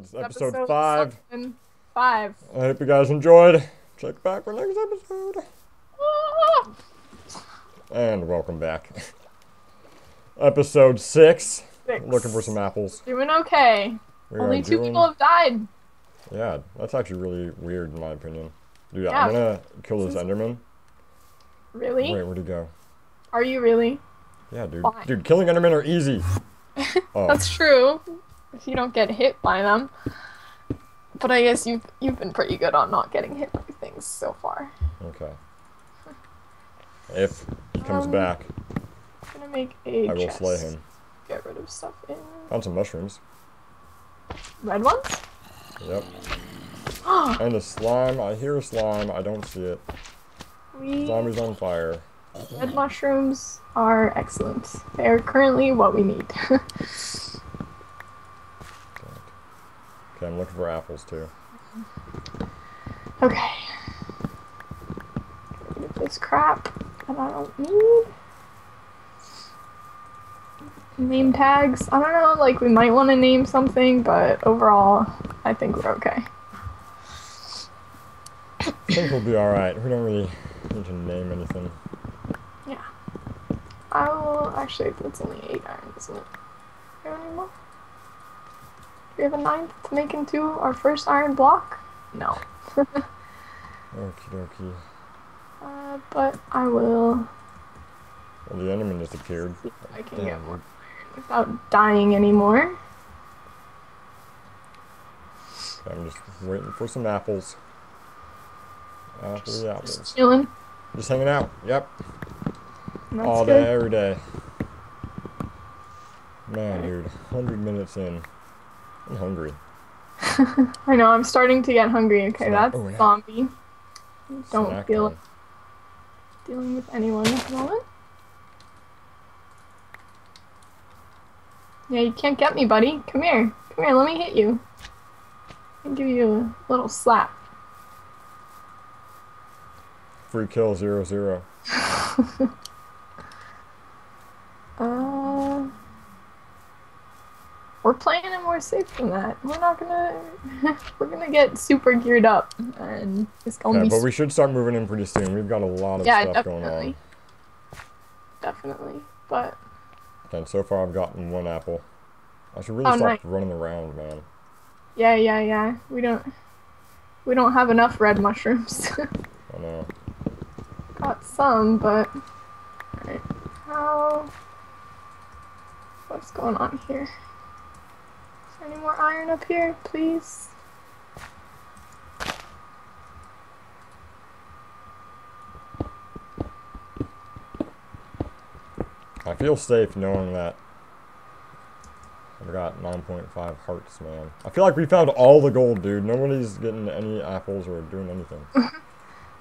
It's episode, Episode five. seven, Five. I hope you guys enjoyed. Check back for next episode. Ah! And welcome back. episode six. Six. Looking for some apples. Doing okay. We Only two doing- people have died. Yeah, that's actually really weird in my opinion. Dude, Yeah. I'm gonna kill this This Enderman. Really? Wait, where'd he go? Are you really? Yeah, dude. Why? Dude, killing Endermen are easy. Oh, That's true. If you don't get hit by them. But I guess you've you've been pretty good on not getting hit by things so far. okay. If he comes Um, back, I'm gonna make a I will slay him. Get rid of stuff in Found some mushrooms. red ones. Yep. And a slime. I hear a slime. I don't see it. we Zombie's on fire. red mushrooms are excellent. They are currently what we need. Okay, I'm looking for apples too. okay. Get rid of this crap that I don't need. Name tags. I don't know, like we might want to name something, but overall, I think we're okay. I think we'll be alright. We don't really need to name anything. Yeah. I will actually. That's only eight iron, isn't it? Do have any more? Do we have a ninth to make into our first iron block? No. Okie dokie. Uh, but I will Well, the Enderman disappeared. see if I can Damn, get more dude. without dying anymore. Okay, I'm just waiting for some apples. Apple, apples. Just chilling. Just hanging out. Yep. That's All good. day, every day. Man, dude. 100 minutes in. I'm hungry. I know. I'm starting to get hungry. Okay, Snack- that's oh, yeah. zombie. Don't Snack feel like dealing with anyone at the moment. Yeah, you can't get me, buddy. Come here. Come here, let me hit you. I'll give you a little slap. Free kill, zero, zero. Uh, we're playing it more safe than that. We're not gonna. we're gonna get super geared up, and it's gonna Okay, be. but we should start moving in pretty soon. We've got a lot of yeah, stuff going definitely. on. Definitely, but And so far, I've gotten one apple. I should really Oh, stop nice. running around, man. yeah, yeah, yeah. We don't. We don't have enough red mushrooms. I know. Got some, but. Alright. How. What's going on here? Any more iron up here, please? I feel safe knowing that I've got 9.5 hearts, man. I feel like we found all the gold, dude. Nobody's getting any apples or doing anything.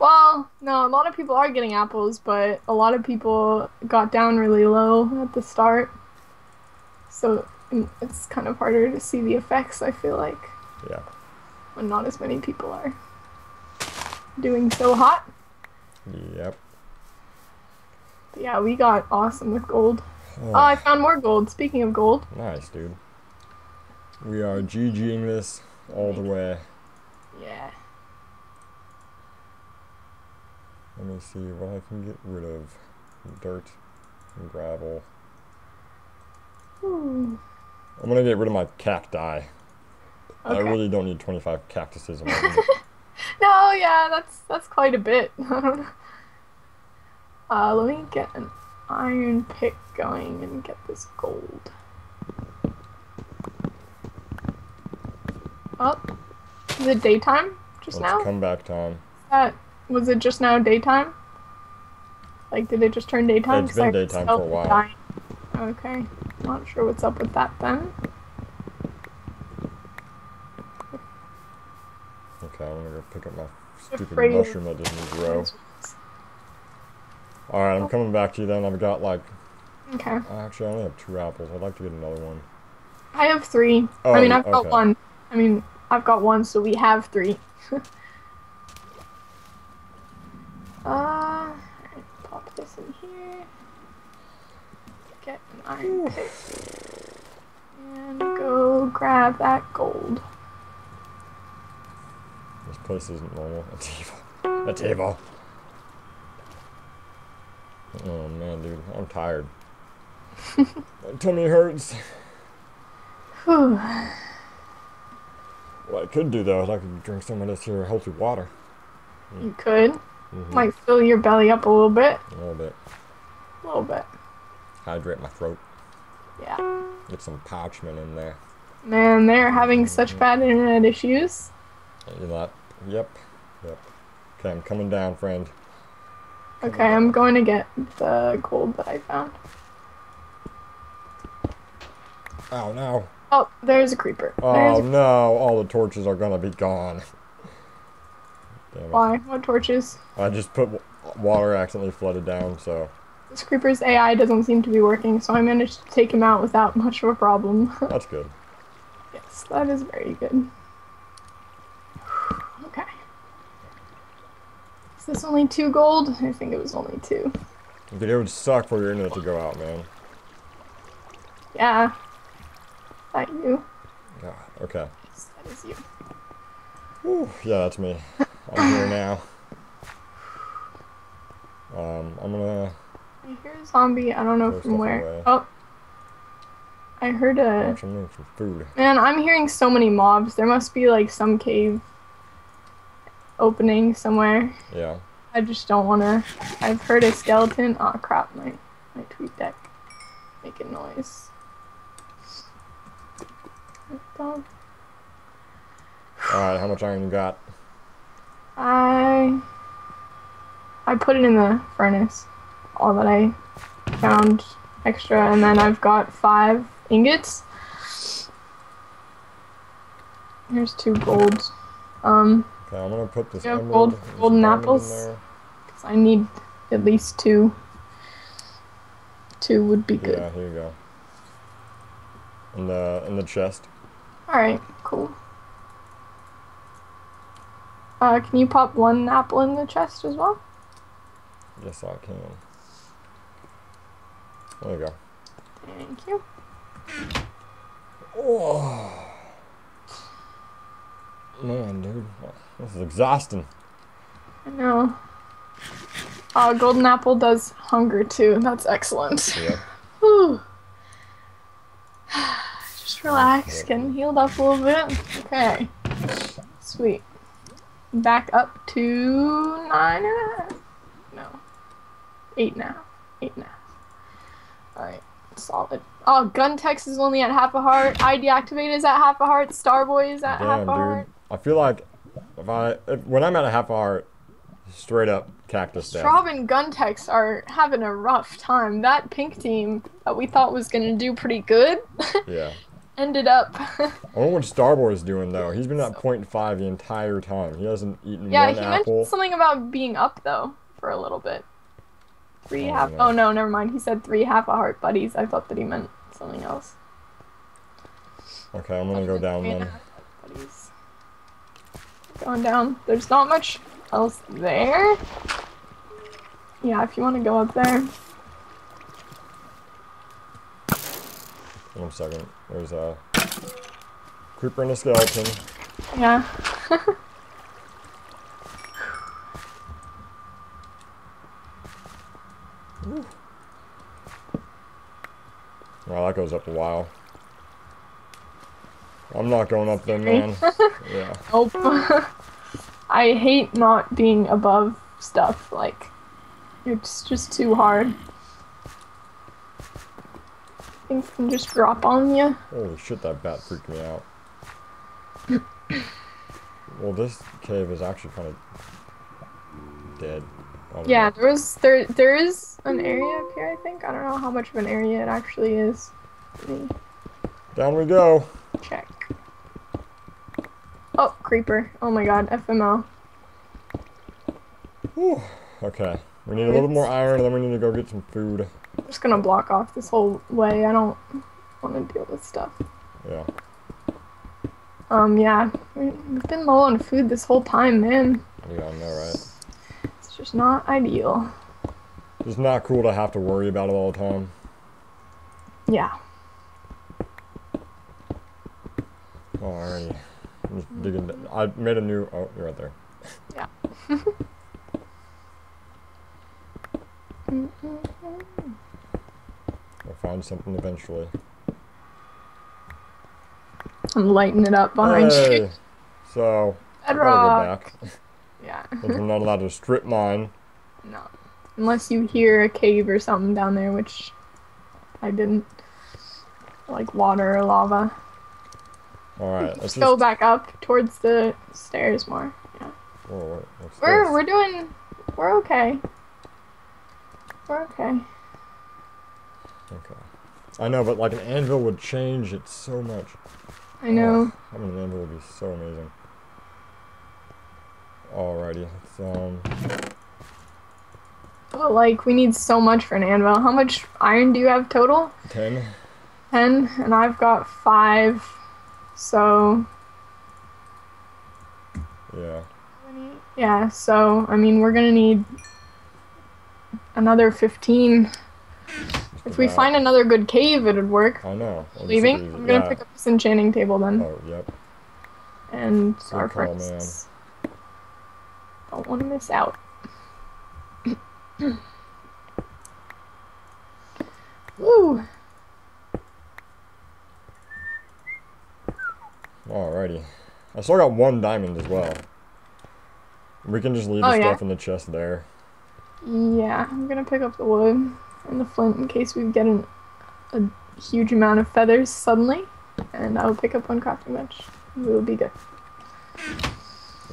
Well, no, a lot of people are getting apples, but a lot of people got down really low at the start. So Mm, it's kind of harder to see the effects, I feel like, Yeah. when not as many people are doing so hot. Yep. But yeah, we got awesome with gold. Oh, Oh, I found more gold. Speaking of gold, nice, dude. We are GGing this all the way. yeah. Let me see what I can get rid of. Dirt and gravel. Ooh. I'm gonna get rid of my cacti. I really don't need 25 cactuses in my. No, yeah, that's that's quite a bit. I don't know. Uh, let me get an iron pick going and get this gold. Oh, is it daytime just It's now? comeback time. That was it just now daytime? Like, did it just turn daytime? It's been daytime for a while. dying. Okay, not sure what's up with that then. Okay, I'm gonna go pick up my stupid mushroom that doesn't grow. Alright, I'm coming back to you then. I've got like, Okay, actually, I only have two apples. I'd like to get another one. I have three. Oh, I mean, I've got one. I mean, I've got one, so we have three. uh, pop this in here. Get an iron pick. And go grab that gold. This place isn't normal. A table. A table. Oh man, dude, I'm tired. My tummy hurts. Whew. What I could do though is I could drink some of this here healthy water. You could. Mhm. Might fill your belly up a little bit. A little bit. A little bit. Hydrate my throat. Yeah. Get some parchment in there. Man, they're having such mm-hmm. bad internet issues. You know? Yep. Yep. Okay, I'm coming down, friend. Okay, I'm going to get the gold that I found. Oh no. Oh, there's a creeper. Oh a- no, all the torches are gonna be gone. Why? What torches? I just put water accidentally flooded down, so Creeper's AI doesn't seem to be working, so I managed to take him out without much of a problem. that's good. yes, that is very good. Okay. Is this only two gold? I think it was only two. Dude, it would suck for your internet to go out, man. Yeah. That you? Yeah, okay. Yes, that is you. Whew, yeah, that's me. I'm here now. Um, I'm gonna. I hear a zombie. I don't know Throw from where. away. Oh. I heard a. Actually, I'm looking for food. Man, I'm hearing so many mobs. There must be like some cave opening somewhere. Yeah. I just don't want to. I've heard a skeleton. Oh crap! My my TweetDeck making noise. Alright, how much iron you got? I I put it in the furnace. All that I found extra, and then I've got five ingots. Here's two golds. Um, Okay, I'm gonna put this emerald, gold- golden apples? there. 'cause I need at least two. Two would be good. Yeah, here you go. In the in the chest. All right, cool. Uh, can you pop one apple in the chest as well? Yes, I can. There you go. Thank you. Oh. Man, dude, this is exhausting. I know. Uh, golden apple does hunger too. That's excellent. Yeah. Whew. Just relax, getting healed up a little bit. Okay. Sweet. Back up to nine and a half. No. Eight half. Eight half. Alright. Solid. Oh, Guntex is only at half a heart. I deactivate is at half a heart. Starboy is at half Damn, a dude. heart. I feel like if I if, when I'm at a half a heart, straight up cactus death. Straub and Guntex are having a rough time. That pink team that we thought was gonna do pretty good Yeah. ended up. I wonder what Starboy is doing though. He's been at 0.5 the entire time. He hasn't eaten yeah, one he apple. mentioned something about being up though for a little bit. Three half. Oh no, never mind. He said three half a heart buddies. I thought that he meant something else. Okay, I'm gonna go down then. buddies. Going down. There's not much else there. Yeah, if you want to go up there. One second. There's a creeper and a skeleton. Yeah. Well, that goes up a while. I'm not going up there, man. yeah. Nope. I hate not being above stuff. Like, it's just too hard. Things can just drop on you. Holy shit, that bat freaked me out. well, this cave is actually kind of dead. Yeah, there was there there is an area up here. I think I don't know how much of an area it actually is. Down we go. check. Oh, creeper! Oh my god, FML. Whew. Okay. We need a little more iron, and then we need to go get some food. I'm just gonna block off this whole way. I don't want to deal with stuff. Yeah. Um, yeah, we- we've been low on food this whole time, man. Yeah, I know, right? It's not ideal. It's not cool to have to worry about it all the time. Yeah. Alrighty. I'm just digging. I made a new. Oh, you're right there. Yeah. I'll find something eventually. I'm lighting it up behind you. So, I gotta Bedrock. go back. Since I'm not allowed to strip mine. No. Unless you hear a cave or something down there, which I didn't. Like water or lava. Alright, let's go back up towards the stairs more. Yeah. Whoa, what- what's We're this? we're doing we're okay. We're okay. Okay. I know, but like an anvil would change it so much. I know. Oh, having an anvil would be so amazing. Alrighty, um, But like we need so much for an anvil. How much iron do you have total? 10. Ten, and I've got five. So Yeah. yeah, so I mean we're gonna need another fifteen. If we find another good cave, it'd work. I know. Well, Leaving? I'm gonna yeah. pick up this enchanting table then, Oh, yep. and Good our call. Don't want to miss out. Woo! Alrighty. I still got one diamond as well. We can just leave Oh, the yeah? stuff in the chest there. Yeah, I'm gonna pick up the wood and the flint in case we get an, a huge amount of feathers suddenly. And I'll pick up one crafting bench. We will be good.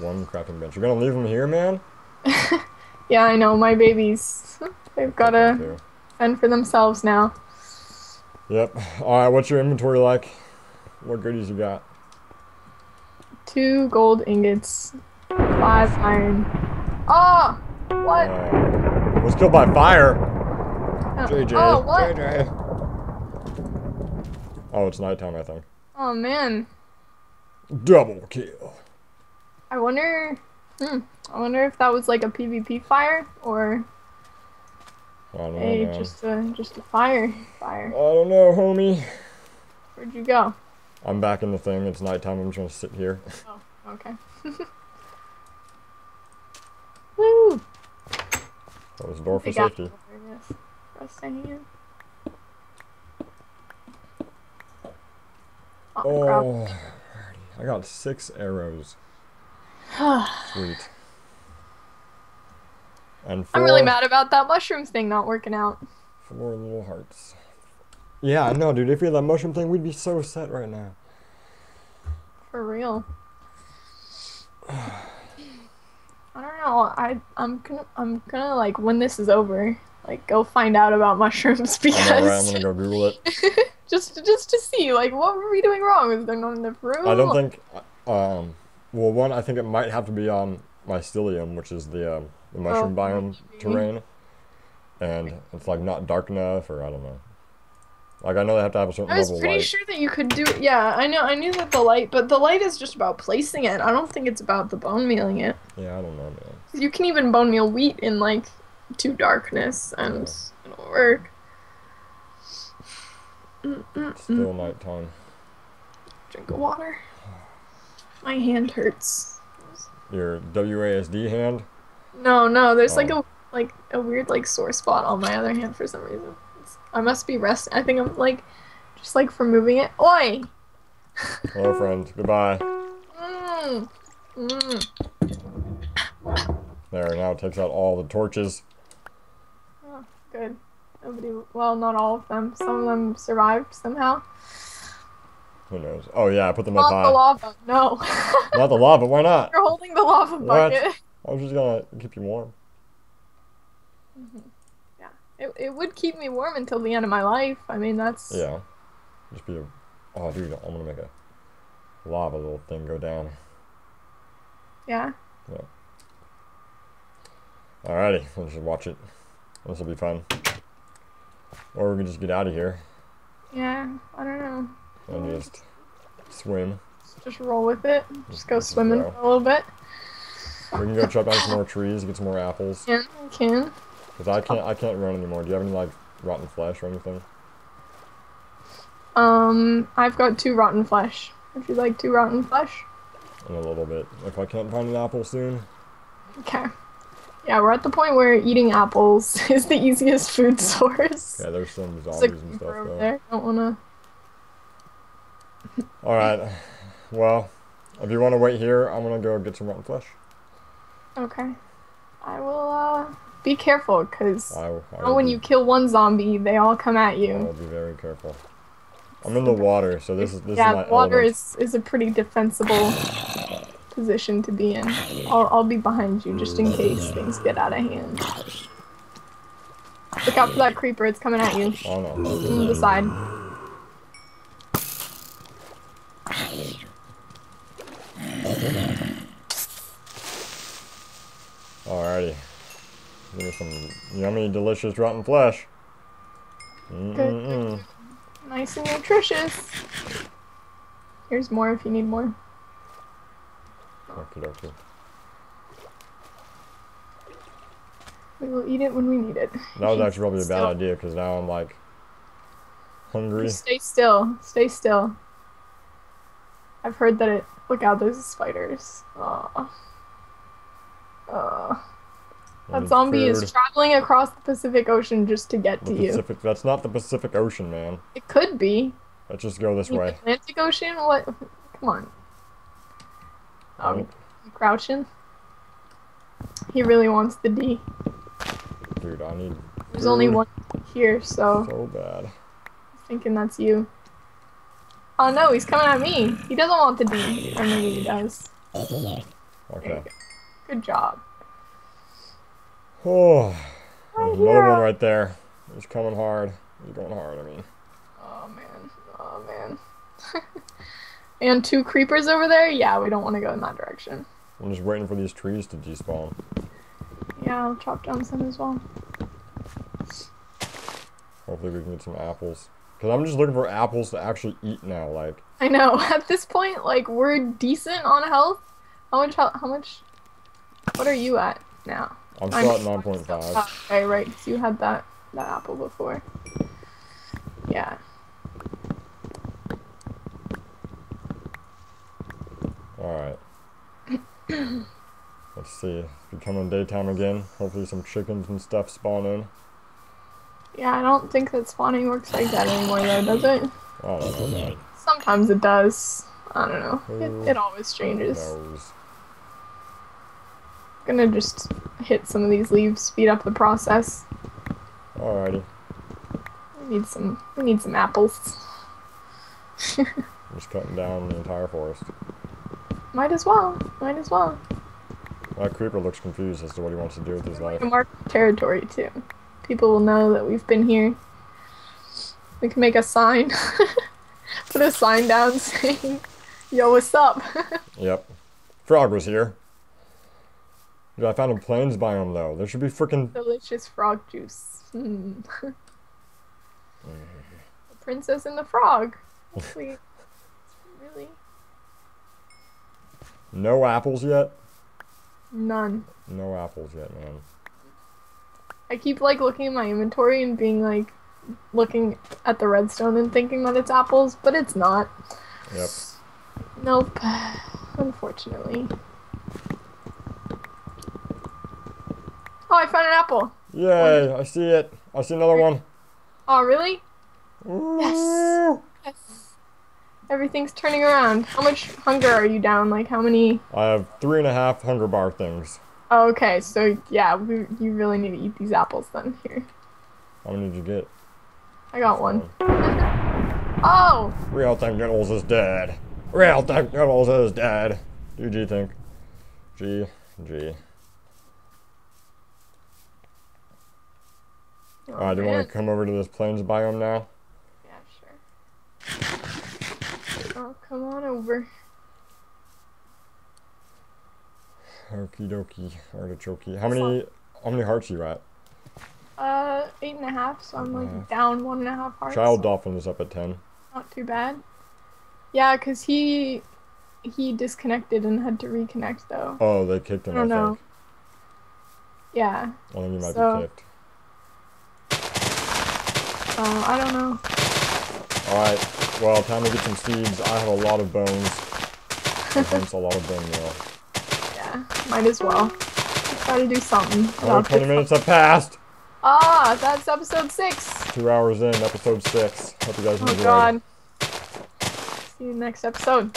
One crafting bench. You're gonna leave them here, man? Yeah, I know, my babies. They've gotta Too. fend for themselves now. Yep. Alright, what's your inventory like? What goodies you got? Two gold ingots, five iron. Oh! What? Uh, was killed by fire. Oh, JJ. Oh, what? JJ. Oh, it's nighttime, I think. Oh, man. Double kill. I wonder. Hmm. I wonder if that was like a PvP fire or I don't know, just a just a fire fire. I don't know, homie. Where'd you go? I'm back in the thing. It's nighttime. I'm just gonna sit here. Oh, okay. Woo! That was a door for safety. over this for us to hang in. Oh. Oh, I got six arrows. Sweet. And four, I'm really mad about that mushrooms thing not working out. four little hearts. Yeah, I know, dude. If we had that mushroom thing, we'd be so set right now. For real. I don't know. I I'm gonna I'm gonna like when this is over, like go find out about mushrooms I know, right? I'm gonna go Google it. just just to see like what were we doing wrong? Was there not enough room? I don't think. Um, well, one, I think it might have to be on mycelium, which is the um, the oh, mushroom biome terrain, and it's like not dark enough, or I don't know. Like I know they have to have a certain I was level pretty light. sure that you could do Yeah, I know. I knew that the light, but the light is just about placing it. I don't think it's about the bone mealing it. Yeah, I don't know, man. You can even bone meal wheat in like to darkness, and it'll work. Mm-mm-mm. Still mm. nighttime. Drink of water. My hand hurts. Your WASD hand. No, no, there's like Oh. a like a weird like sore spot on my other hand for some reason. It's, I must be resting. I think I'm like just like from moving it. Oi! Hello, friend. Goodbye. Mm. Mm. There, now it takes out all the torches. Oh, good. Nobody. Well, not all of them. Some of them survived somehow. Who knows? Oh yeah, I put them up Not the lava. No. Not the lava. Why not? You're holding the lava bucket. What? I was just gonna keep you warm. Mm-hmm. Yeah. It, it would keep me warm until the end of my life. I mean, that's. Yeah. Just be a. Oh, dude, I'm gonna make a lava little thing go down. Yeah. Yeah. Alrighty, let's just watch it. This will be fun. Or we can just get out of here Yeah. I don't know. And just swim. Just roll with it. Just go swimming go. for a little bit. We can go chop down some more trees, get some more apples. Yeah, I can. Cause I can't, I can't run anymore. Do you have any like rotten flesh or anything? Um, I've got two rotten flesh. Would you like two rotten flesh? in a little bit if I can't find an apple soon. Okay. Yeah, we're at the point where eating apples is the easiest food source. Yeah, there's some zombies and stuff over though. there. Don't wanna. All right. Well, if you want to wait here, I'm gonna go get some rotten flesh. Okay. I will. uh... Be careful, cause I, I Oh, when be- you kill one zombie, they all come at you. I will you. be very careful. I'm in the water, so this is this yeah, is my water element. is, is a pretty defensible position to be in. I'll, I'll be behind you just in case things get out of hand. Look out for that creeper, it's coming at you. Oh no. From the side. Alrighty. Give me some yummy, delicious rotten flesh. Mm-mm-mm. Nice and nutritious. Here's more if you need more. Okie dokie. We will eat it when we need it. That was actually probably a bad idea because now I'm like hungry. Just stay still. Stay still. I've heard that it. Look out, those spiders. Oh. That zombie is traveling across the Pacific Ocean just to get The to you. That's not the Pacific Ocean, man. It could be. Let's just go this The way. Atlantic Ocean? What? Come on. Um, crouching. He really wants the D. Dude, I need There's only one here, so so bad. I'm thinking that's you. Oh no, he's coming at me. He doesn't want the D. Or maybe he does. Okay. Good job. Oh, Right there's another one right there. He's coming hard. He's going hard. I mean, Oh man. Oh man. and two creepers over there? Yeah, we don't want to go in that direction. I'm just waiting for these trees to despawn. Yeah, I'll chop down some as well. Hopefully, we can get some apples. Cause I'm just looking for apples to actually eat now. Like, I know. At this point, like we're decent on health. How much? How much? What are you at now? I'm I'm- still at 9.5. Oh, okay, right. 'cause you had that that apple before. Yeah. All right. Let's see. Becoming daytime again. Hopefully, some chickens and stuff spawn in. Yeah, I don't think that spawning works like that anymore, though, does it? I don't know. Sometimes it does. I don't know. It, it always changes. Gonna just hit some of these leaves, speed up the process. Alrighty. We need some. We need some apples. Just cutting down the entire forest. Might as well. Might as well. That creeper looks confused as to what he wants to do with his life. Mark territory too. People will know that we've been here. We can make a sign. Put a sign down saying, "Yo, what's up?" Yep. Frog was here. Dude, I found a plains biome though. There should be freaking. Delicious frog juice. Hmm. the princess and the frog. Really? No apples yet? None. No apples yet, man. I keep like looking at my inventory and being like looking at the redstone and thinking that it's apples, but it's not. Yep. Nope. Unfortunately. Oh, I found an apple. Yay! I see it. I see another one. Oh, really? Ooh. Yes. Everything's turning around. How much hunger are you down? Like how many? I have three and a half hunger bar things. Oh, okay. So yeah, we, you really need to eat these apples then. Here, How many did you get? I got one. Oh, Real Thinknoodles is dead. Real Thinknoodles is dead. Do G think? G. G. Alright, do you want to come over to this plains biome now? Yeah, sure. Oh, come on over. Okie dokie. Artichoke. How many how many hearts are you at? Uh, eight and a half. So I'm like down one and a half hearts. Child Dolphin is up at ten. Not too bad. Yeah, cause he he disconnected and had to reconnect though. Oh, they kicked him, I I, don't know. think. Yeah. I think he might So- be kicked. Uh, I don't know. Alright, well, time to get some seeds. I have a lot of bones. hence a lot of bone meal. Yeah, might as well. Try to do something. Oh, 20 this. minutes have passed. Ah, that's episode six. Two hours in, episode six. Hope you guys Oh enjoyed. god. See you next episode.